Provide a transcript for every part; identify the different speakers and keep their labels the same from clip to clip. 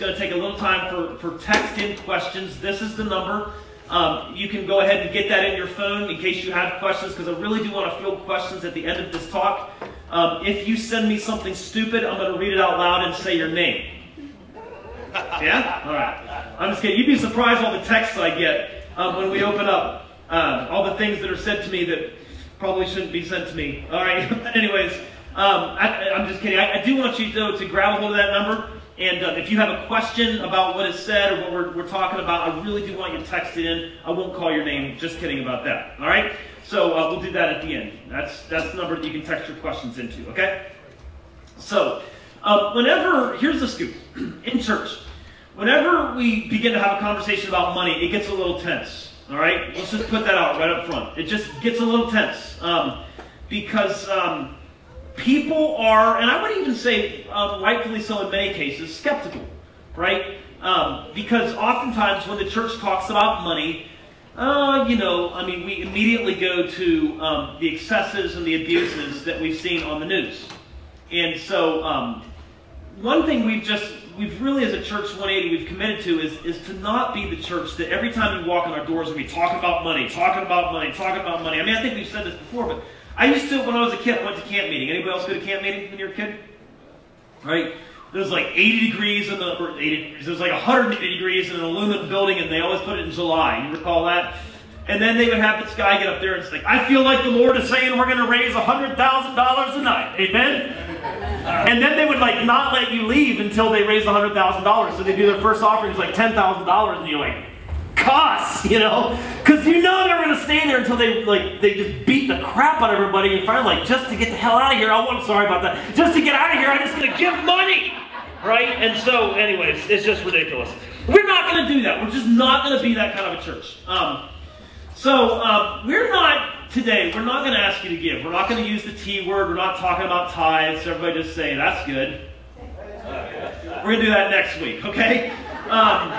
Speaker 1: just going to take a little time for, for text in questions. This is the number. Um, you can go ahead and get that in your phone in case you have questions because I really do want to field questions at the end of this talk. Um, if you send me something stupid, I'm going to read it out loud and say your name. Yeah? All right. I'm just kidding. You'd be surprised all the texts I get um, when we open up. Uh, all the things that are said to me that probably shouldn't be sent to me. All right. anyways, um, I, am just kidding. I, I, do want you though to grab a hold of that number. And uh, if you have a question about what is said or what we're, we're talking about, I really do want you to text it in. I won't call your name. Just kidding about that. All right. So uh, we'll do that at the end. That's that's the number that you can text your questions into. Okay. So uh, whenever here's the scoop in church, whenever we begin to have a conversation about money, it gets a little tense. All right, let's just put that out right up front. It just gets a little tense um, because um, people are, and I would even say, um, rightfully so in many cases, skeptical, right? Um, because oftentimes when the church talks about money, uh, you know, I mean, we immediately go to um, the excesses and the abuses that we've seen on the news. And so, um, one thing we've just we've really, as a church 180, we've committed to is, is to not be the church that every time you walk in our doors, and we talk about money, talking about money, talking about money. I mean, I think we've said this before, but I used to, when I was a kid, I went to camp meeting. Anybody else go to camp meeting when you were a kid? Right? It was like 80 degrees in the, or 80 degrees, it was like 180 degrees in an aluminum building, and they always put it in July. You recall that? And then they would have this guy get up there and say, I feel like the Lord is saying we're going to raise $100,000 a night. Amen? And then they would like not let you leave until they raised $100,000. So they do their first offering, it's like $10,000, and you're like, costs, you know? Because you know they're going to stay there until they like they just beat the crap out of everybody. And finally, like, just to get the hell out of here, oh, I'm sorry about that. Just to get out of here, I'm just going to give money. Right? And so, anyways, it's just ridiculous. We're not going to do that. We're just not going to be that kind of a church. Um, so uh, we're not today. We're not going to ask you to give. We're not going to use the T word. We're not talking about tithes. Everybody just say that's good. We're going to do that next week. Okay. Um,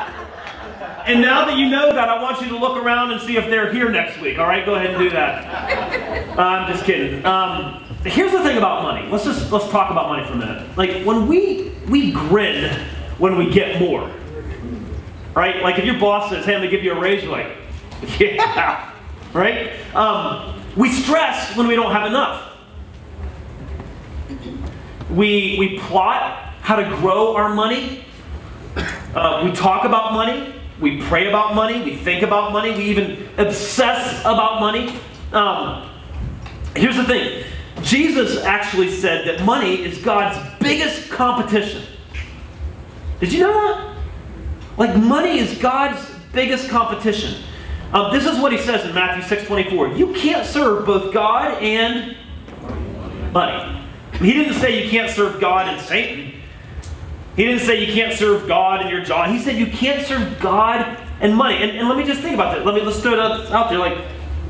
Speaker 1: and now that you know that, I want you to look around and see if they're here next week. All right, go ahead and do that. Uh, I'm just kidding. Um, here's the thing about money. Let's just let's talk about money for a minute. Like when we we grin when we get more, right? Like if your boss says, "Hey, I'm gonna give you a raise," you're like, Yeah. Right? Um, we stress when we don't have enough. We, we plot how to grow our money. Uh, we talk about money. We pray about money. We think about money. We even obsess about money. Um, here's the thing Jesus actually said that money is God's biggest competition. Did you know that? Like, money is God's biggest competition. Um, this is what he says in Matthew 6 24. You can't serve both God and money. He didn't say you can't serve God and Satan. He didn't say you can't serve God and your job. He said you can't serve God and money. And, and let me just think about that. Let me let's throw it out there. Like,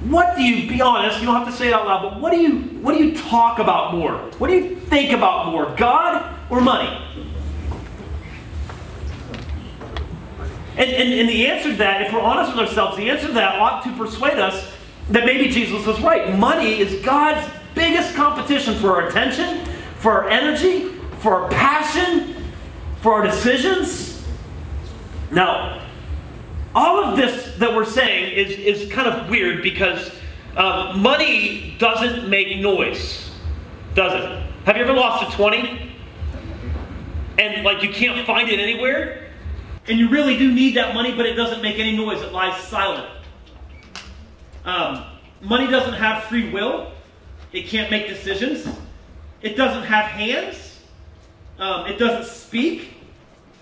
Speaker 1: what do you be honest? You don't have to say it out loud, but what do you what do you talk about more? What do you think about more? God or money? And, and, and the answer to that, if we're honest with ourselves, the answer to that ought to persuade us that maybe Jesus was right. Money is God's biggest competition for our attention, for our energy, for our passion, for our decisions. Now, all of this that we're saying is, is kind of weird because uh, money doesn't make noise, does it? Have you ever lost a 20? And like you can't find it anywhere? And you really do need that money, but it doesn't make any noise. It lies silent. Um, money doesn't have free will. It can't make decisions. It doesn't have hands. Um, it doesn't speak.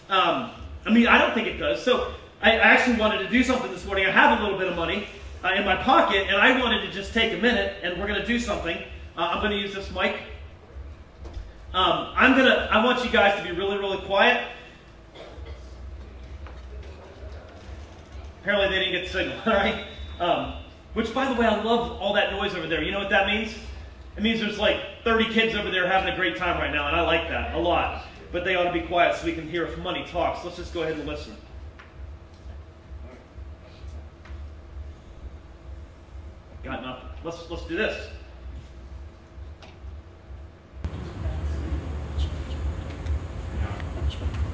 Speaker 1: Um, I mean, I don't think it does. So I, actually wanted to do something this morning. I have a little bit of money uh, in my pocket, and I wanted to just take a minute, and we're going to do something. Uh, I'm going to use this mic. Um, I'm gonna. I want you guys to be really, really quiet. Apparently they didn't get the signal, all right? Um, which, by the way, I love all that noise over there. You know what that means? It means there's like 30 kids over there having a great time right now, and I like that a lot. But they ought to be quiet so we can hear if money talks. Let's just go ahead and listen. Got nothing. Let's let's do this.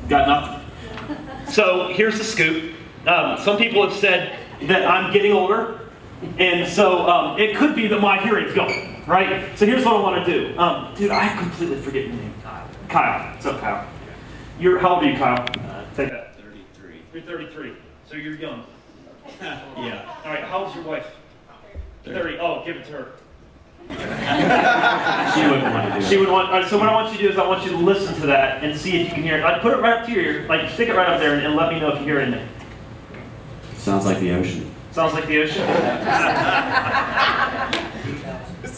Speaker 1: Got nothing. So here's the scoop. Um, some people have said that I'm getting older, and so um, it could be that my hearing's going, right? So here's what I want to do. Um, dude, I completely forget your name. Kyle. Kyle. What's up, Kyle? You're, how old are you, Kyle?
Speaker 2: Uh,
Speaker 1: Take that.
Speaker 2: 33.
Speaker 1: You're 33, so you're young.
Speaker 2: yeah.
Speaker 1: All right, how old's your wife?
Speaker 2: 30.
Speaker 1: 30. Oh, give it to her.
Speaker 2: She wouldn't want to do
Speaker 1: She
Speaker 2: it.
Speaker 1: would want. all right, so what I want you to do is I want you to listen to that and see if you can hear it. Like, put it right up to your ear. Like stick it right up there and, and let me know if you hear anything.
Speaker 3: Sounds like the ocean.
Speaker 1: Sounds like the ocean.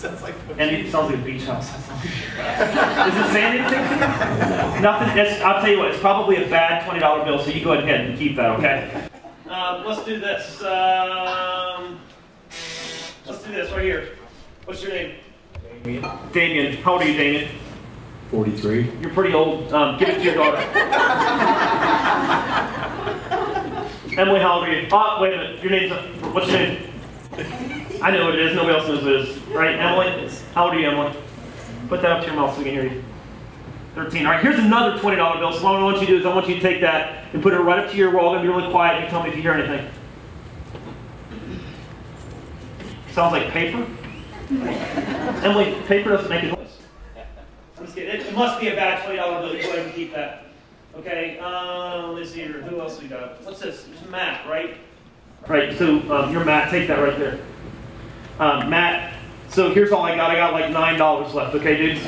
Speaker 1: and it sounds like a beach house. Is it saying anything? Nothing. It's, I'll tell you what. It's probably a bad twenty dollar bill. So you go ahead and keep that. Okay. Um, let's do this. Um, let's do this right here. What's your name? Damien. How old are you, Damien?
Speaker 3: 43.
Speaker 1: You're pretty old. Um, give it to your daughter. Emily, how old are you? Oh, wait a minute. Your name's, what's your name? I know what it is. Nobody else knows what it is. Right, Emily? How old are you, Emily? Put that up to your mouth so we can hear you. 13. All right, here's another $20 bill. So what I want you to do is I want you to take that and put it right up to your, we're all going to be really quiet. You tell me if you hear anything. Sounds like paper? Emily, paper doesn't make a noise. I'm just kidding. It, must be a bad $20 bill. Go ahead and keep that. Okay, uh, let me see here. Who else we got? What's this? It's Matt, right? Right, so um, you're Matt. Take that right there. Um, Matt, so here's all I got. I got like $9 left, okay, dudes?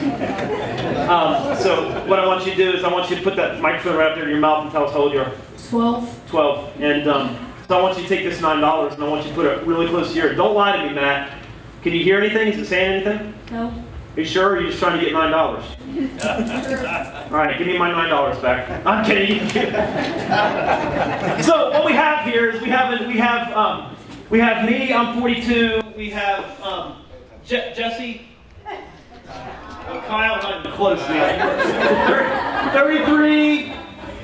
Speaker 1: Um, so what I want you to do is I want you to put that microphone right up there in your mouth and tell us how old you are.
Speaker 4: 12.
Speaker 1: 12. And um, so I want you to take this $9 and I want you to put it really close to your ear. Don't lie to me, Matt. Can you hear anything? Is it saying anything?
Speaker 4: No.
Speaker 1: Are you sure? Or are you just trying to get nine dollars? All right, give me my nine dollars back. I'm kidding. so what we have here is we have we have um, we have me. I'm 42. We have um, Je- Jesse. Uh, Kyle, I'm close man. 33.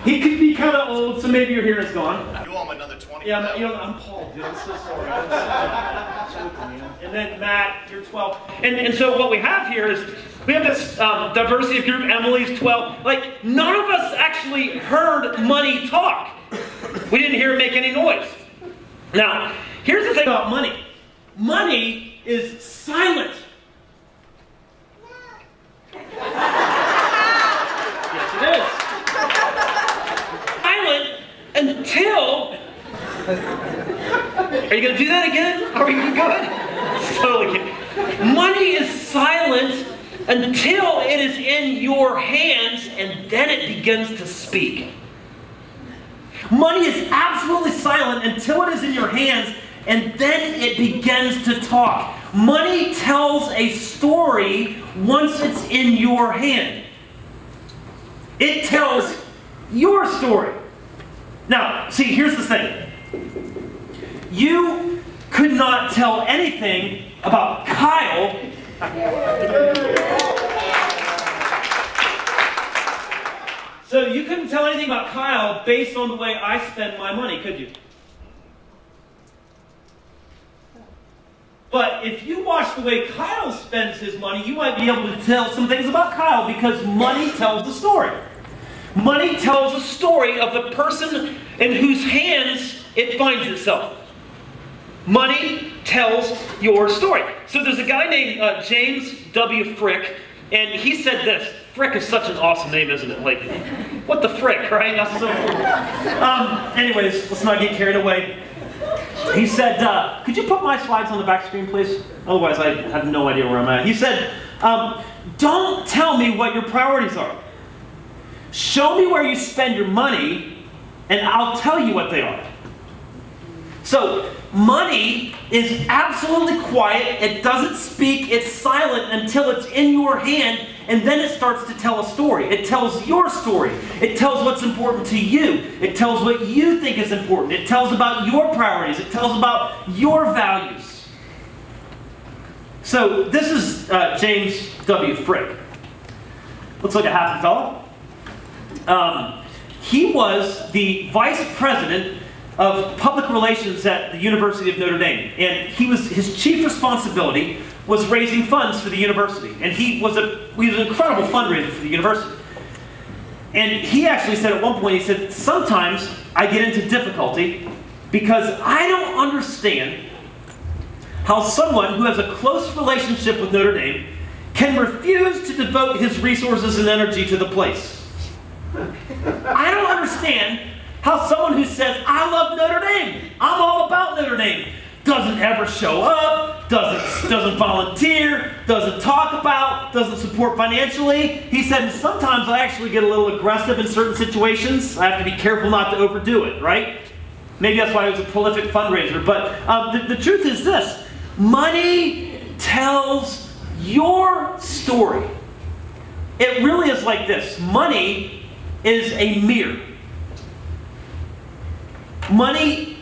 Speaker 1: He could be kind of old, so maybe your hair is gone.
Speaker 5: You want another 20?
Speaker 1: Yeah, I'm, you know, I'm Paul, dude. I'm so sorry. I'm so. And then Matt, you're 12. And, and so what we have here is we have this um, diversity of group. Emily's 12. Like, none of us actually heard money talk. We didn't hear it make any noise. Now, here's the thing about money money is silent. Yes, it is silent until. Are you going to do that again? Are you good? Totally kidding. Money is silent until it is in your hands and then it begins to speak. Money is absolutely silent until it is in your hands and then it begins to talk. Money tells a story once it's in your hand. It tells your story. Now, see, here's the thing. You could not tell anything about Kyle. So you couldn't tell anything about Kyle based on the way I spend my money, could you? But if you watch the way Kyle spends his money, you might be able to tell some things about Kyle because money tells the story. Money tells a story of the person in whose hands it finds itself. Money tells your story. So there's a guy named uh, James W. Frick, and he said this. Frick is such an awesome name, isn't it? Like, what the frick, right? That's so cool. Um, anyways, let's not get carried away. He said, uh, could you put my slides on the back screen, please? Otherwise, I have no idea where I'm at. He said, um, don't tell me what your priorities are. Show me where you spend your money, and I'll tell you what they are. So, money is absolutely quiet. It doesn't speak. It's silent until it's in your hand, and then it starts to tell a story. It tells your story. It tells what's important to you. It tells what you think is important. It tells about your priorities. It tells about your values. So, this is uh, James W. Frick. Looks like a happy fellow. Um, he was the vice president of public relations at the University of Notre Dame, and he was his chief responsibility was raising funds for the university, and he was a he was an incredible fundraiser for the university. And he actually said at one point, he said, sometimes I get into difficulty because I don't understand how someone who has a close relationship with Notre Dame can refuse to devote his resources and energy to the place. I don't understand how someone who says, I love Notre Dame, I'm all about Notre Dame, doesn't ever show up, doesn't, doesn't volunteer, doesn't talk about, doesn't support financially. He said, sometimes I actually get a little aggressive in certain situations. I have to be careful not to overdo it, right? Maybe that's why he was a prolific fundraiser. But um, the, the truth is this money tells your story. It really is like this money is a mirror. Money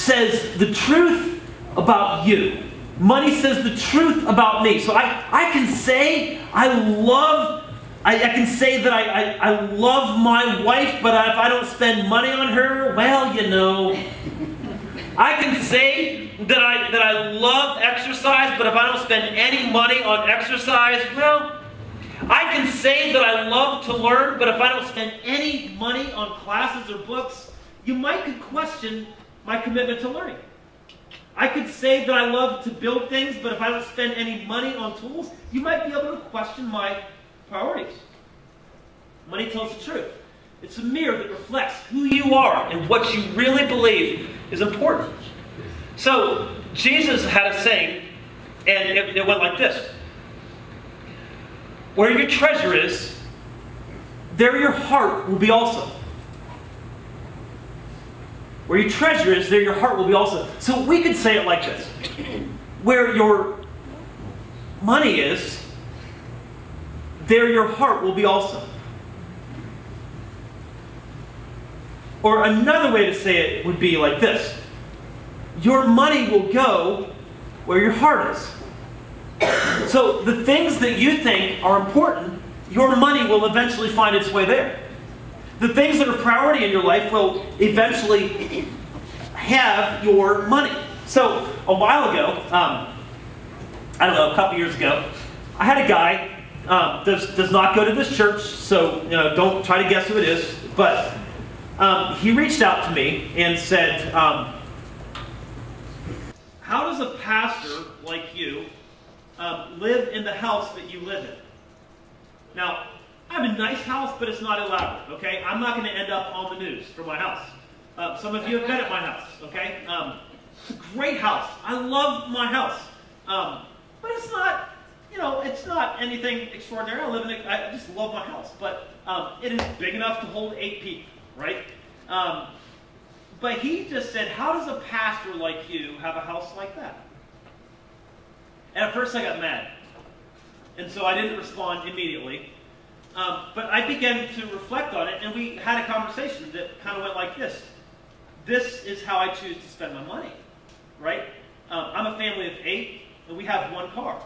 Speaker 1: says the truth about you. Money says the truth about me. So I, I can say I love, I, I can say that I, I, I love my wife, but if I don't spend money on her, well, you know. I can say that I, that I love exercise, but if I don't spend any money on exercise, well, I can say that I love to learn, but if I don't spend any money on classes or books, you might could question my commitment to learning. I could say that I love to build things, but if I don't spend any money on tools, you might be able to question my priorities. Money tells the truth. It's a mirror that reflects who you are and what you really believe is important. So, Jesus had a saying, and it, it went like this Where your treasure is, there your heart will be also. Where your treasure is, there your heart will be also. So we could say it like this Where your money is, there your heart will be also. Or another way to say it would be like this Your money will go where your heart is. So the things that you think are important, your money will eventually find its way there. The things that are priority in your life will eventually have your money. So a while ago, um, I don't know, a couple years ago, I had a guy um, does does not go to this church, so you know don't try to guess who it is. But um, he reached out to me and said, um, "How does a pastor like you um, live in the house that you live in?" Now, I have a nice house, but it's not elaborate, okay? I'm not going to end up on the news for my house. Uh, some of you have been at my house, okay? Um, it's a great house. I love my house. Um, but it's not, you know, it's not anything extraordinary. I live in, a, I just love my house. But um, it is big enough to hold eight people, right? Um, but he just said, how does a pastor like you have a house like that? And at first I got mad. And so I didn't respond immediately. Um, but I began to reflect on it, and we had a conversation that kind of went like this. This is how I choose to spend my money, right? Um, I'm a family of eight, and we have one car.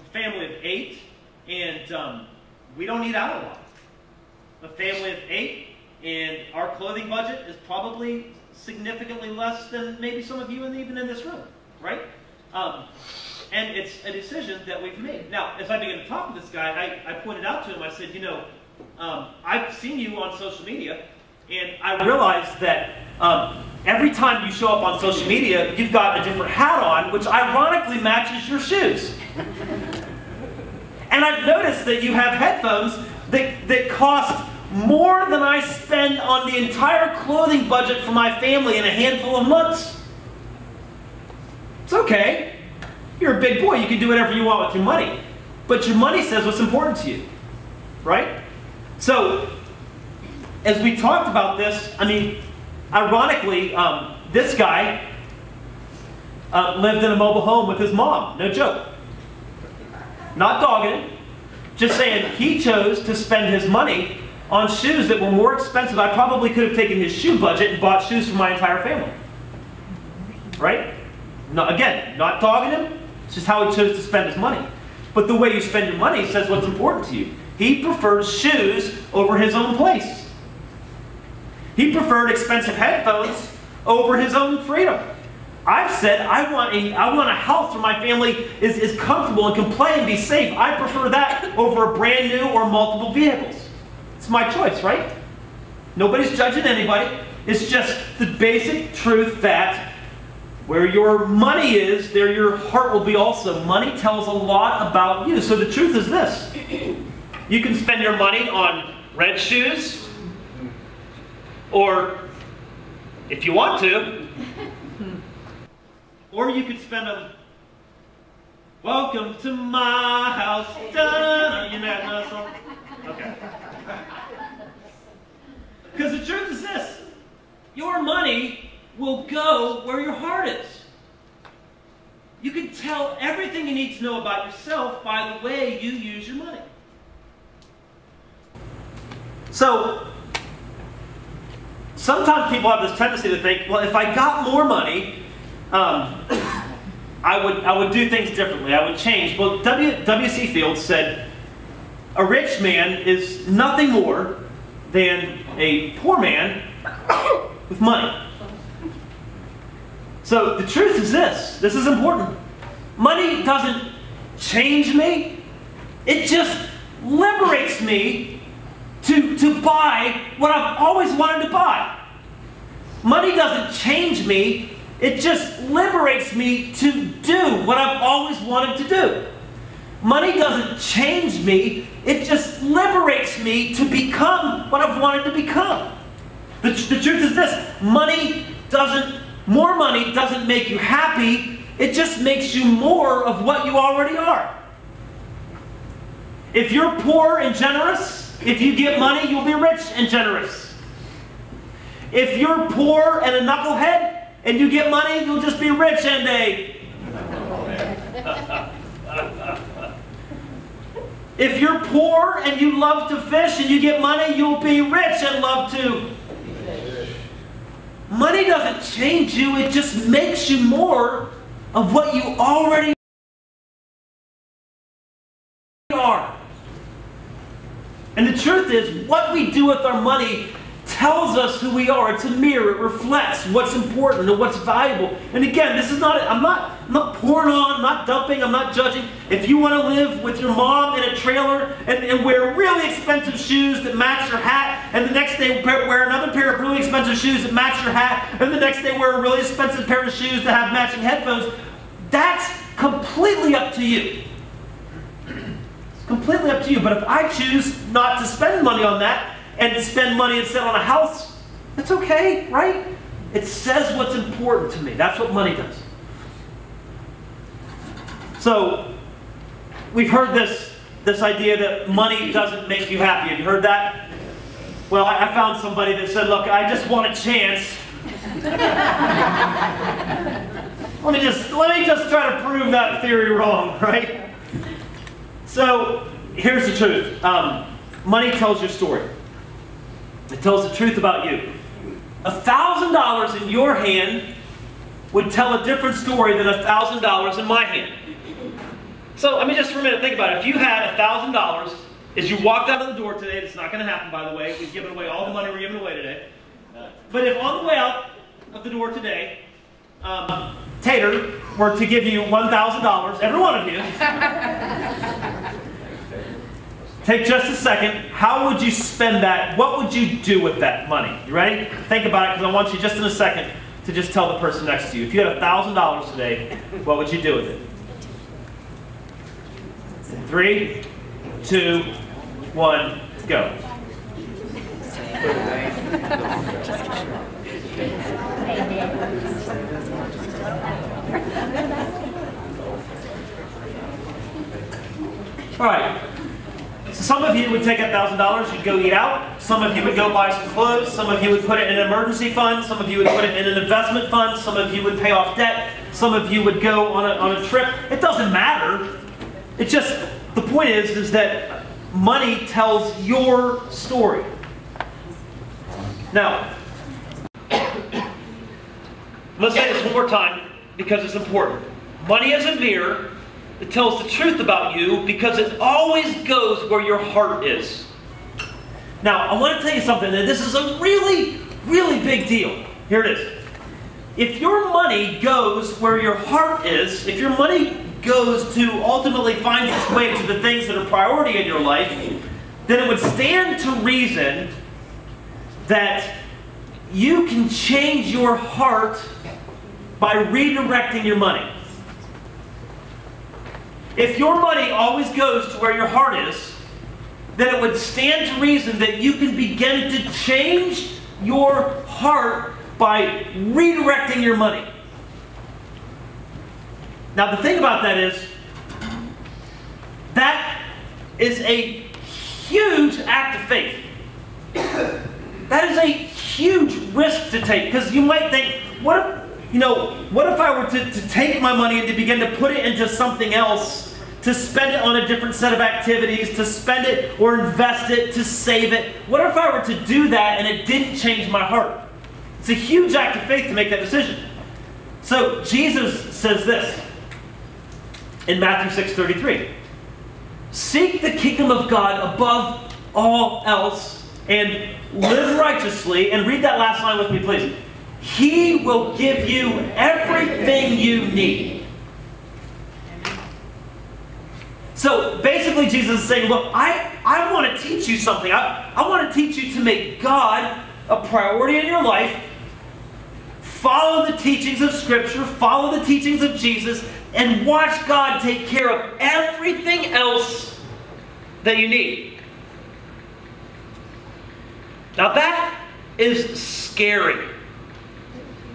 Speaker 1: A family of eight, and um, we don't eat out a lot. A family of eight, and our clothing budget is probably significantly less than maybe some of you in, even in this room, right? And it's a decision that we've made. Now, as I began to talk with this guy, I, I pointed out to him, I said, you know, um, I've seen you on social media, and I realized that um, every time you show up on social media, you've got a different hat on, which ironically matches your shoes. and I've noticed that you have headphones that, that cost more than I spend on the entire clothing budget for my family in a handful of months. It's okay. You're a big boy. You can do whatever you want with your money. But your money says what's important to you. Right? So, as we talked about this, I mean, ironically, um, this guy uh, lived in a mobile home with his mom. No joke. Not dogging. Just saying he chose to spend his money on shoes that were more expensive. I probably could have taken his shoe budget and bought shoes for my entire family. Right? No, again, not dogging him. It's just how he chose to spend his money. But the way you spend your money says what's important to you. He prefers shoes over his own place. He preferred expensive headphones over his own freedom. I've said I want a I want a house where my family is, is comfortable and can play and be safe. I prefer that over a brand new or multiple vehicles. It's my choice, right? Nobody's judging anybody. It's just the basic truth that where your money is, there your heart will be also. Money tells a lot about you. So the truth is this. You can spend your money on red shoes, or if you want to, or you could spend them. Welcome to my house. You song? Okay. Because the truth is this your money will go where your heart is. You can tell everything you need to know about yourself by the way you use your money. So, sometimes people have this tendency to think, well, if I got more money, um, I would I would do things differently. I would change. Well, W. W. C. Fields said, a rich man is nothing more than a poor man with money. So the truth is this. This is important. Money doesn't change me. It just liberates me to, to buy what I've always wanted to buy. Money doesn't change me. It just liberates me to do what I've always wanted to do. Money doesn't change me, it just liberates me to become what I've wanted to become. The, the truth is this money doesn't, more money doesn't make you happy, it just makes you more of what you already are. If you're poor and generous, if you get money, you'll be rich and generous. If you're poor and a knucklehead and you get money, you'll just be rich and a. If you're poor and you love to fish and you get money, you'll be rich and love to. Money doesn't change you, it just makes you more of what you already are. And the truth is, what we do with our money tells us who we are. It's a mirror. It reflects what's important and what's valuable. And again, this is not, I'm not, I'm not pouring on, I'm not dumping, I'm not judging. If you want to live with your mom in a trailer and, and wear really expensive shoes that match your hat, and the next day wear another pair of really expensive shoes that match your hat, and the next day wear a really expensive pair of shoes that have matching headphones, that's completely up to you. It's completely up to you. But if I choose not to spend money on that, and to spend money instead on a house, that's okay, right? It says what's important to me. That's what money does. So, we've heard this, this idea that money doesn't make you happy. Have you heard that? Well, I, I found somebody that said, look, I just want a chance. let me just let me just try to prove that theory wrong, right? So here's the truth. Um, money tells your story. It tells the truth about you. A thousand dollars in your hand would tell a different story than a thousand dollars in my hand. So let me just for a minute think about it. If you had a thousand dollars as you walked out of the door today, it's not going to happen by the way. We've given away all the money we're giving away today. But if on the way out of the door today, um, Tater were to give you $1,000, every one of you, Take just a second. How would you spend that? What would you do with that money? You ready? Think about it because I want you just in a second to just tell the person next to you. If you had $1,000 today, what would you do with it? Three, two, one, go. All right. Some of you would take $1,000, you'd go eat out. Some of you would go buy some clothes. Some of you would put it in an emergency fund. Some of you would put it in an investment fund. Some of you would pay off debt. Some of you would go on a, on a trip. It doesn't matter. It just, the point is, is that money tells your story. Now, let's say this one more time because it's important. Money is a mirror it tells the truth about you because it always goes where your heart is. Now, I want to tell you something, that this is a really, really big deal. Here it is. If your money goes where your heart is, if your money goes to ultimately find its way to the things that are priority in your life, then it would stand to reason that you can change your heart by redirecting your money. If your money always goes to where your heart is, then it would stand to reason that you can begin to change your heart by redirecting your money. Now, the thing about that is, that is a huge act of faith. That is a huge risk to take because you might think, what if, you know, what if I were to, to take my money and to begin to put it into something else, to spend it on a different set of activities, to spend it or invest it, to save it? What if I were to do that and it didn't change my heart? It's a huge act of faith to make that decision. So Jesus says this in Matthew 6:33. Seek the kingdom of God above all else and live righteously. And read that last line with me, please. He will give you everything you need. So basically, Jesus is saying, Look, I, I want to teach you something. I, I want to teach you to make God a priority in your life. Follow the teachings of Scripture, follow the teachings of Jesus, and watch God take care of everything else that you need. Now, that is scary.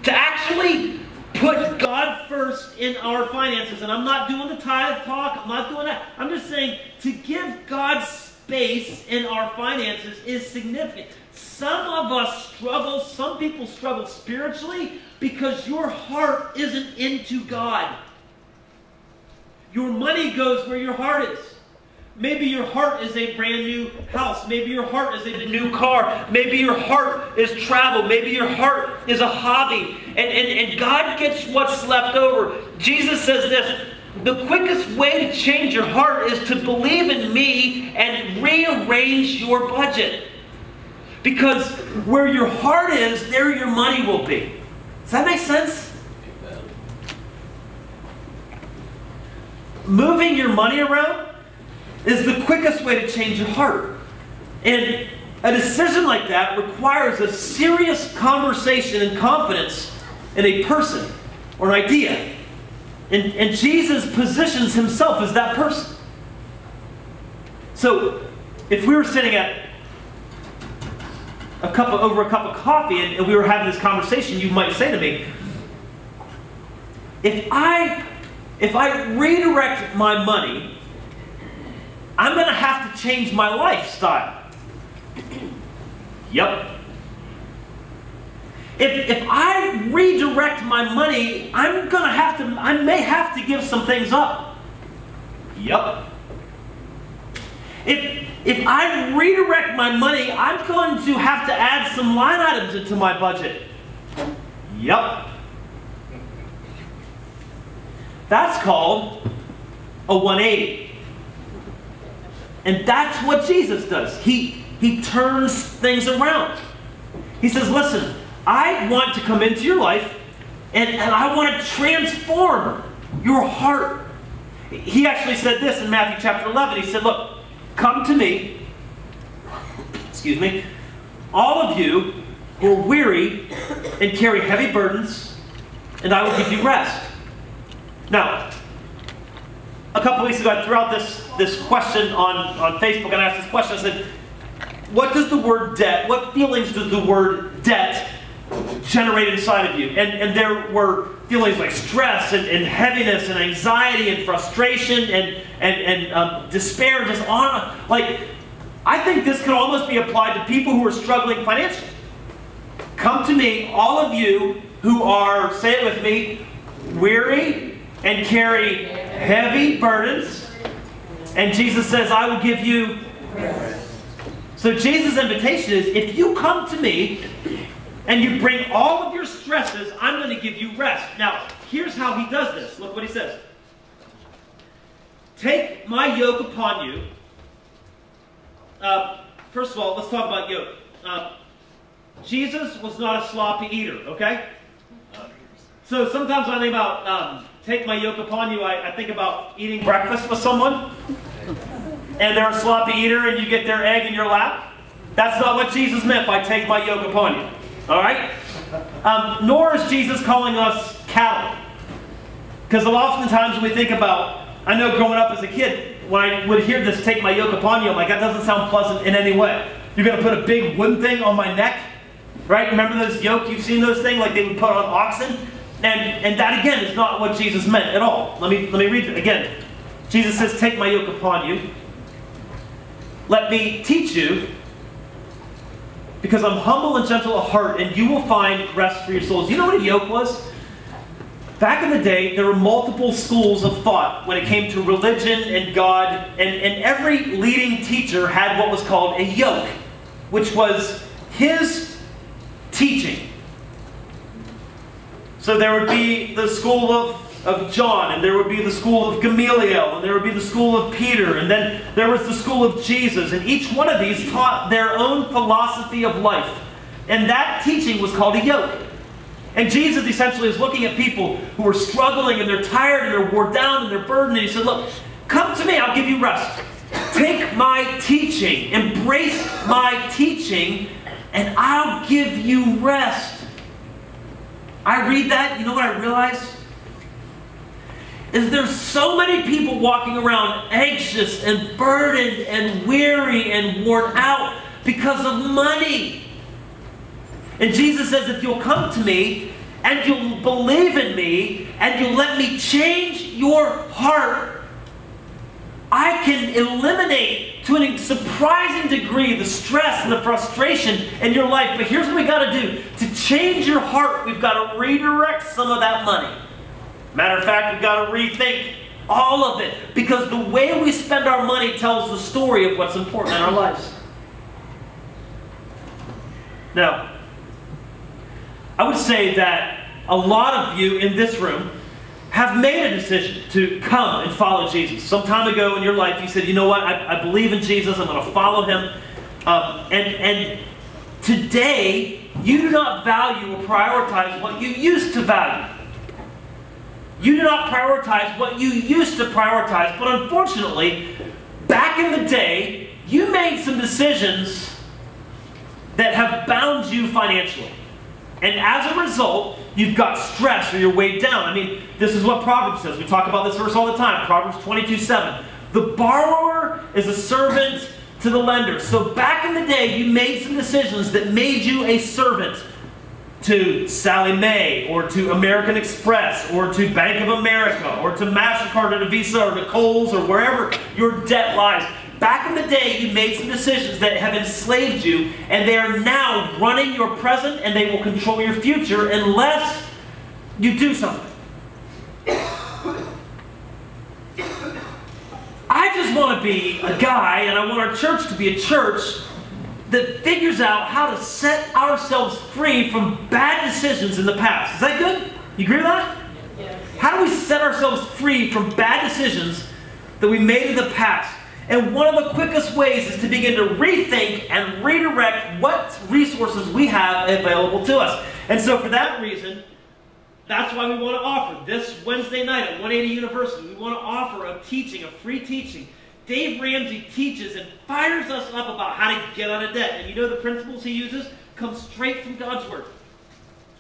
Speaker 1: To actually put God first in our finances, and I'm not doing the tithe talk, I'm not doing that. I'm just saying to give God space in our finances is significant. Some of us struggle, some people struggle spiritually because your heart isn't into God. Your money goes where your heart is. Maybe your heart is a brand new house. Maybe your heart is a new car. Maybe your heart is travel. Maybe your heart is a hobby. And, and, and God gets what's left over. Jesus says this the quickest way to change your heart is to believe in me and rearrange your budget. Because where your heart is, there your money will be. Does that make sense? Moving your money around is the quickest way to change your heart. And a decision like that requires a serious conversation and confidence in a person or an idea. And, and Jesus positions himself as that person. So, if we were sitting at a cup of, over a cup of coffee and, and we were having this conversation, you might say to me, if I if I redirect my money I'm going to have to change my lifestyle. yep. If, if I redirect my money, I'm going to have to, I may have to give some things up. Yep. If, if I redirect my money, I'm going to have to add some line items into my budget. Yep. That's called a 180. And that's what Jesus does. He, he turns things around. He says, Listen, I want to come into your life and, and I want to transform your heart. He actually said this in Matthew chapter 11. He said, Look, come to me, excuse me, all of you who are weary and carry heavy burdens, and I will give you rest. Now, a couple weeks ago, I threw out this, this question on, on Facebook, and I asked this question. I said, What does the word debt, what feelings does the word debt generate inside of you? And, and there were feelings like stress and, and heaviness and anxiety and frustration and, and, and um, despair, just on. Like, I think this could almost be applied to people who are struggling financially. Come to me, all of you who are, say it with me, weary and carry heavy burdens. And Jesus says, I will give you rest. So Jesus' invitation is if you come to me and you bring all of your stresses, I'm going to give you rest. Now, here's how he does this. Look what he says. Take my yoke upon you. Uh, first of all, let's talk about yoke. Uh, Jesus was not a sloppy eater, okay? So sometimes I think about um, take my yoke upon you, I, I think about eating breakfast with someone, and they're a sloppy eater, and you get their egg in your lap. That's not what Jesus meant by take my yoke upon you. All right? Um, nor is Jesus calling us cattle. Because oftentimes when we think about, I know growing up as a kid, when I would hear this, take my yoke upon you, I'm like, that doesn't sound pleasant in any way. You're going to put a big wooden thing on my neck, right? Remember those yoke? You've seen those things like they would put on oxen? And, and that again is not what Jesus meant at all. Let me, let me read it again. Jesus says, Take my yoke upon you. Let me teach you, because I'm humble and gentle of heart, and you will find rest for your souls. You know what a yoke was? Back in the day, there were multiple schools of thought when it came to religion and God, and, and every leading teacher had what was called a yoke, which was his teaching. So there would be the school of, of John, and there would be the school of Gamaliel, and there would be the school of Peter, and then there was the school of Jesus. And each one of these taught their own philosophy of life. And that teaching was called a yoke. And Jesus essentially is looking at people who are struggling and they're tired and they're worn down and they're burdened. And he said, Look, come to me, I'll give you rest. Take my teaching, embrace my teaching, and I'll give you rest. I read that, you know what I realize? Is there's so many people walking around anxious and burdened and weary and worn out because of money. And Jesus says, if you'll come to me and you'll believe in me and you'll let me change your heart, I can eliminate to a surprising degree the stress and the frustration in your life. But here's what we got to do to change your heart, we've got to redirect some of that money. Matter of fact, we've got to rethink all of it because the way we spend our money tells the story of what's important in our lives. Now, I would say that a lot of you in this room have made a decision to come and follow Jesus. Some time ago in your life, you said, you know what, I, I believe in Jesus, I'm going to follow him. Um, and, and today, you do not value or prioritize what you used to value. You do not prioritize what you used to prioritize. But unfortunately, back in the day, you made some decisions that have bound you financially. And as a result, you've got stress or you're weighed down. I mean, this is what Proverbs says. We talk about this verse all the time. Proverbs 22 7. The borrower is a servant to the lender. So back in the day, you made some decisions that made you a servant to Sallie Mae or to American Express or to Bank of America or to MasterCard or to Visa or to Kohl's or wherever your debt lies. Back in the day, you made some decisions that have enslaved you, and they are now running your present and they will control your future unless you do something. I just want to be a guy, and I want our church to be a church that figures out how to set ourselves free from bad decisions in the past. Is that good? You agree with that? Yes. How do we set ourselves free from bad decisions that we made in the past? And one of the quickest ways is to begin to rethink and redirect what resources we have available to us. And so, for that reason, that's why we want to offer this Wednesday night at 180 University. We want to offer a teaching, a free teaching. Dave Ramsey teaches and fires us up about how to get out of debt. And you know the principles he uses come straight from God's Word.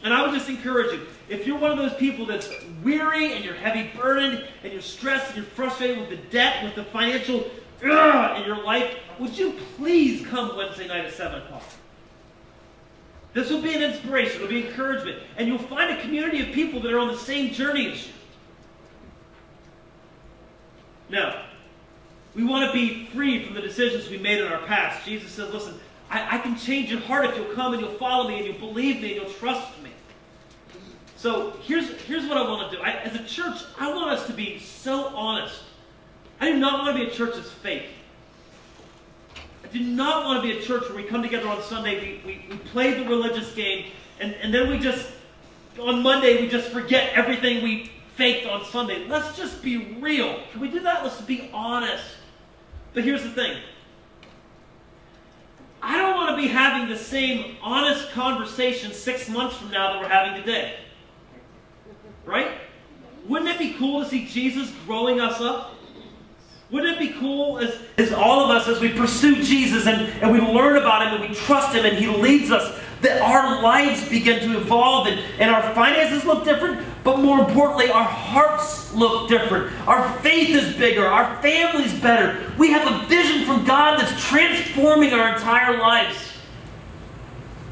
Speaker 1: And I would just encourage you, if you're one of those people that's weary and you're heavy burdened and you're stressed and you're frustrated with the debt, with the financial ugh, in your life, would you please come Wednesday night at 7 o'clock? This will be an inspiration, it'll be encouragement, and you'll find a community of people that are on the same journey as you. Now, we want to be free from the decisions we made in our past. Jesus says, listen, I, I can change your heart if you'll come and you'll follow me and you'll believe me and you'll trust me. So here's, here's what I want to do. I, as a church, I want us to be so honest I do not want to be a church that's fake. I do not want to be a church where we come together on Sunday, we, we, we play the religious game, and, and then we just, on Monday, we just forget everything we faked on Sunday. Let's just be real. Can we do that? Let's be honest. But here's the thing I don't want to be having the same honest conversation six months from now that we're having today. Right? Wouldn't it be cool to see Jesus growing us up? Wouldn't it be cool as, as all of us, as we pursue Jesus and, and we learn about Him and we trust Him and He leads us, that our lives begin to evolve and, and our finances look different, but more importantly, our hearts look different. Our faith is bigger, our family's better. We have a vision from God that's transforming our entire lives.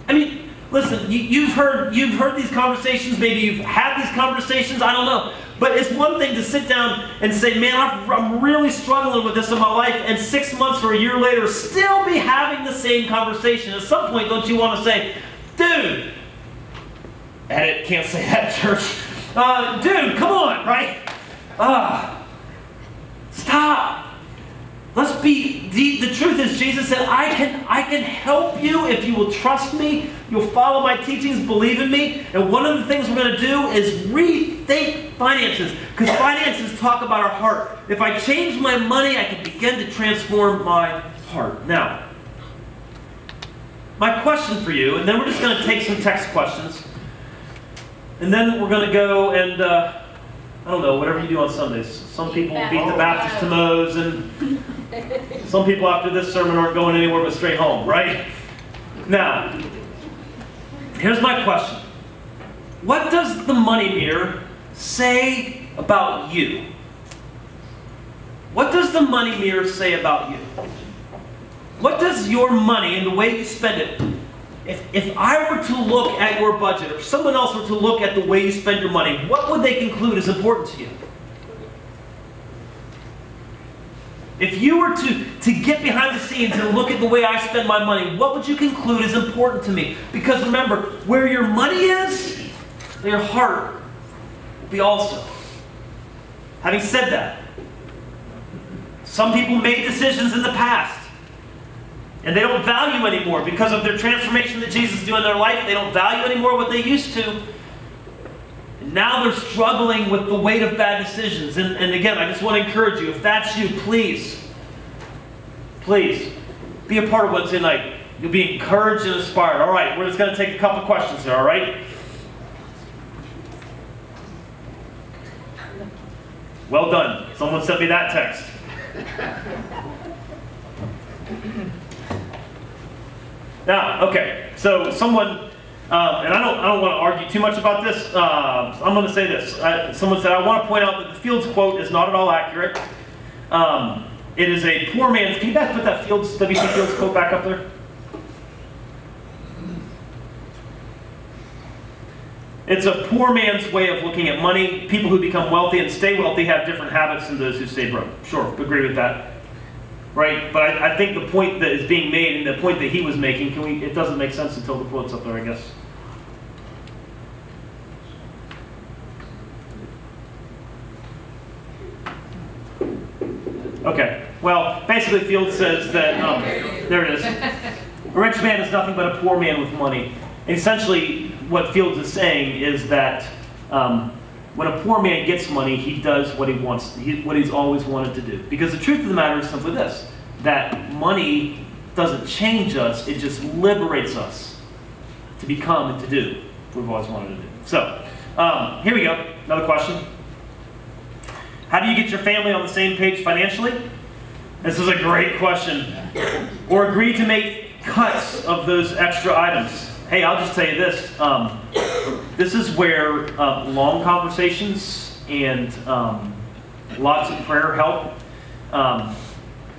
Speaker 1: I mean, listen, you, have heard you've heard these conversations, maybe you've had these conversations, I don't know. But it's one thing to sit down and say, man, I'm really struggling with this in my life, and six months or a year later, still be having the same conversation. At some point, don't you want to say, dude, edit, can't say that, church. Uh, dude, come on, right? Uh, stop. Let's be the, the truth is Jesus said, I can I can help you if you will trust me, you'll follow my teachings, believe in me. And one of the things we're going to do is rethink finances. Because finances talk about our heart. If I change my money, I can begin to transform my heart. Now, my question for you, and then we're just going to take some text questions. And then we're going to go and uh, I don't know, whatever you do on Sundays. Some people beat the Baptist to Moe's, and some people after this sermon aren't going anywhere but straight home, right? Now, here's my question What does the money mirror say about you? What does the money mirror say about you? What does your money and the way you spend it if, if I were to look at your budget, or if someone else were to look at the way you spend your money, what would they conclude is important to you? If you were to, to get behind the scenes and look at the way I spend my money, what would you conclude is important to me? Because remember, where your money is, your heart will be also. Having said that, some people made decisions in the past and they don't value anymore because of their transformation that Jesus is doing in their life. They don't value anymore what they used to. And now they're struggling with the weight of bad decisions. And, and again, I just want to encourage you if that's you, please, please be a part of Wednesday night. You'll be encouraged and inspired. All right, we're just going to take a couple questions here, all right? Well done. Someone sent me that text. Now, okay, so someone, uh, and I don't, I don't want to argue too much about this. Uh, I'm going to say this. I, someone said, I want to point out that the Fields quote is not at all accurate. Um, it is a poor man's. Can you guys put that Fields, W.C. Fields quote back up there? It's a poor man's way of looking at money. People who become wealthy and stay wealthy have different habits than those who stay broke. Sure, agree with that right? But I, I, think the point that is being made and the point that he was making, can we? It doesn't make sense until the quote's up there, I guess. Okay. Well, basically, Field says that um, there it is. A rich man is nothing but a poor man with money. Essentially, what Fields is saying is that um, when a poor man gets money, he does what he wants, he, what he's always wanted to do. Because the truth of the matter is simply this that money doesn't change us, it just liberates us to become and to do what we've always wanted to do. So, um, here we go. Another question. How do you get your family on the same page financially? This is a great question. Or agree to make cuts of those extra items. Hey, I'll just tell you this. Um, this is where uh, long conversations and um, lots of prayer help. Um,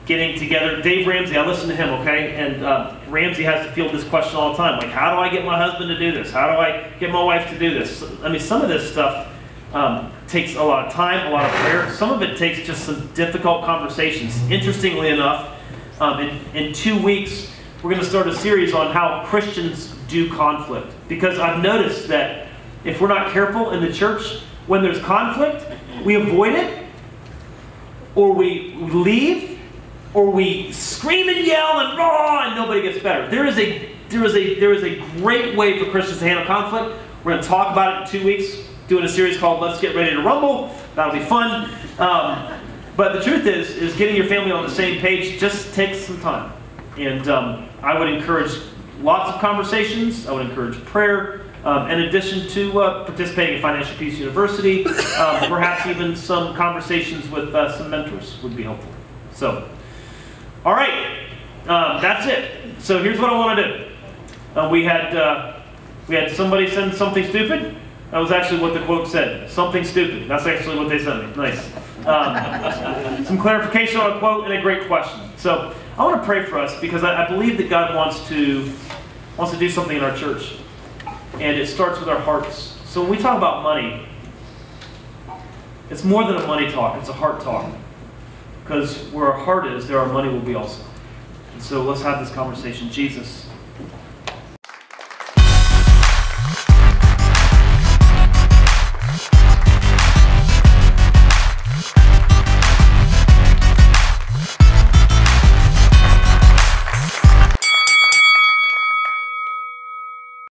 Speaker 1: getting together. Dave Ramsey, I listen to him, okay? And uh, Ramsey has to field this question all the time. Like, how do I get my husband to do this? How do I get my wife to do this? I mean, some of this stuff um, takes a lot of time, a lot of prayer. Some of it takes just some difficult conversations. Interestingly enough, um, in, in two weeks, we're going to start a series on how Christians do conflict. Because I've noticed that if we're not careful in the church, when there's conflict, we avoid it, or we leave, or we scream and yell and raw and nobody gets better. There is a there is a there is a great way for Christians to handle conflict. We're going to talk about it in two weeks, doing a series called "Let's Get Ready to Rumble." That'll be fun. Um, but the truth is, is getting your family on the same page just takes some time. And um, I would encourage lots of conversations. I would encourage prayer. Um, in addition to uh, participating in Financial Peace University, um, perhaps even some conversations with uh, some mentors would be helpful. So, all right, um, that's it. So here's what I want to do. Uh, we had uh, we had somebody send something stupid. That was actually what the quote said. Something stupid. That's actually what they sent me. Nice. Um, some clarification on a quote and a great question. So I want to pray for us because I, I believe that God wants to wants to do something in our church, and it starts with our hearts. So when we talk about money, it's more than a money talk. It's a heart talk. Because where our heart is, there our money will be also. And so let's have this conversation. Jesus,